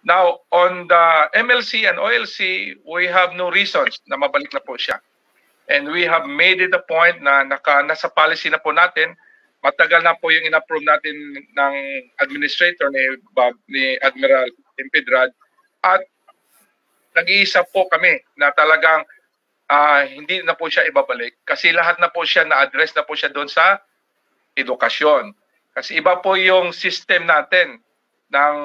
Now, on the MLC and OLC, we have no reasons na mabalik na po siya. And we have made it a point na naka, nasa policy na po natin, matagal na po yung in-approve natin ng administrator ni, Bob, ni Admiral Impedrad at nag-iisa po kami na talagang uh, hindi na po siya ibabalik kasi lahat na po siya na-address na po siya doon sa edukasyon. Kasi iba po yung system natin ng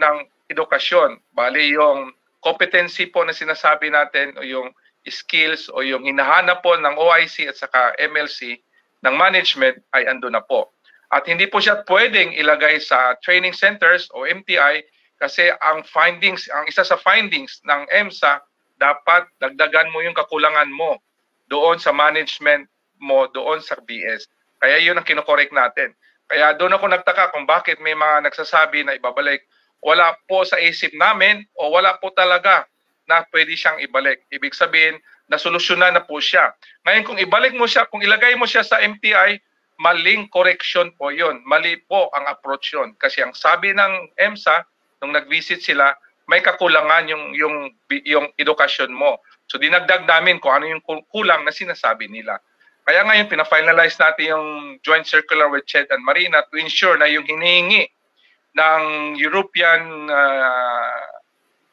ng edukasyon. Bali yung competency po na sinasabi natin o yung skills o yung hinahanap po ng OIC at saka MLC ng management ay ando na po. At hindi po siya pwedeng ilagay sa training centers o MTI kasi ang findings, ang isa sa findings ng EMSA, dapat dagdagan mo yung kakulangan mo doon sa management mo doon sa BS. Kaya yun ang kinokorek natin. Kaya doon ako nagtaka kung bakit may mga nagsasabi na ibabalik wala po sa isip namin o wala po talaga na pwede siyang ibalik. Ibig sabihin, nasolusyonan na po siya. Ngayon kung ibalik mo siya, kung ilagay mo siya sa MTI, maling correction po yon. Mali po ang approach yon. Kasi ang sabi ng EMSA, nung nag-visit sila, may kakulangan yung, yung, yung edukasyon mo. So dinagdag namin kung ano yung kulang na sinasabi nila. Kaya ngayon, pina-finalize natin yung joint circular with Chet and Marina to ensure na yung hinihingi ng European uh,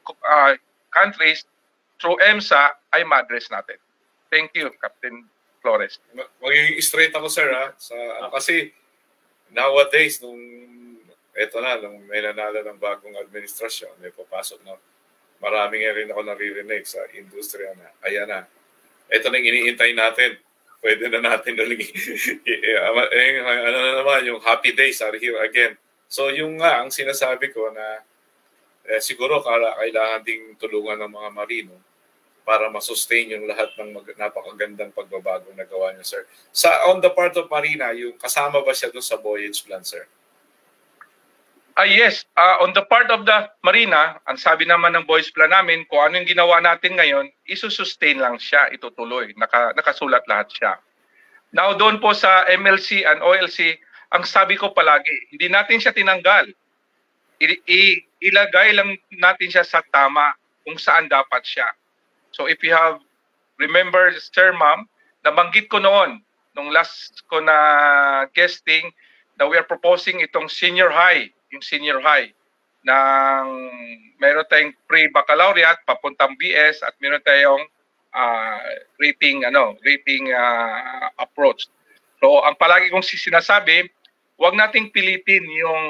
uh, countries through EMSA ay ma-address natin. Thank you, Captain Flores. Magiging straight ako, sir, ha? Sa, ano, kasi nowadays, nung eto na, nung may nanalo ng bagong administrasyon, may papasok na maraming rin ako naririnig sa industriya na, ayan na, ito na iniintay natin. Pwede na natin eh, ano na naman, yung happy days are here again So yung nga, ang sinasabi ko na eh, siguro kailangan ding tulungan ng mga marino para ma-sustain yung lahat ng mag- napakagandang pagbabago na gawa niya, sir. Sa on the part of Marina, yung kasama ba siya doon sa voyage plan, sir? Ah, yes. Uh, on the part of the Marina, ang sabi naman ng voyage plan namin, kung ano yung ginawa natin ngayon, isusustain lang siya, itutuloy. Naka, nakasulat lahat siya. Now, doon po sa MLC and OLC, ang sabi ko palagi, hindi natin siya tinanggal. I- i- ilagay lang natin siya sa tama kung saan dapat siya. So if you have, remember, Sir Ma'am, nabanggit ko noon, nung last ko na guesting, na we are proposing itong senior high, yung senior high, ng meron tayong pre-baccalaureate papuntang BS at meron tayong uh, rating ano rating uh, approach. So ang palagi kong sinasabi, wag nating pilitin yung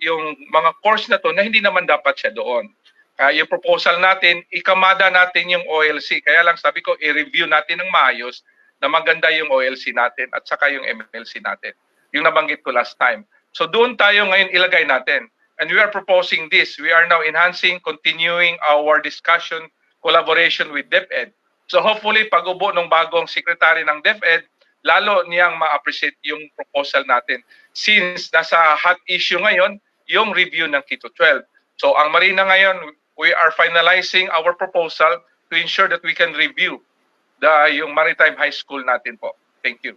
yung mga course na to na hindi naman dapat siya doon. Kaya yung proposal natin, ikamada natin yung OLC. Kaya lang sabi ko, i-review natin ng maayos na maganda yung OLC natin at saka yung MLC natin. Yung nabanggit ko last time. So doon tayo ngayon ilagay natin. And we are proposing this. We are now enhancing, continuing our discussion, collaboration with DepEd. So hopefully, pag ubo ng bagong secretary ng DepEd, lalo niyang ma-appreciate yung proposal natin since nasa hot issue ngayon yung review ng Keto 12. So ang Marina ngayon, we are finalizing our proposal to ensure that we can review the yung Maritime High School natin po. Thank you.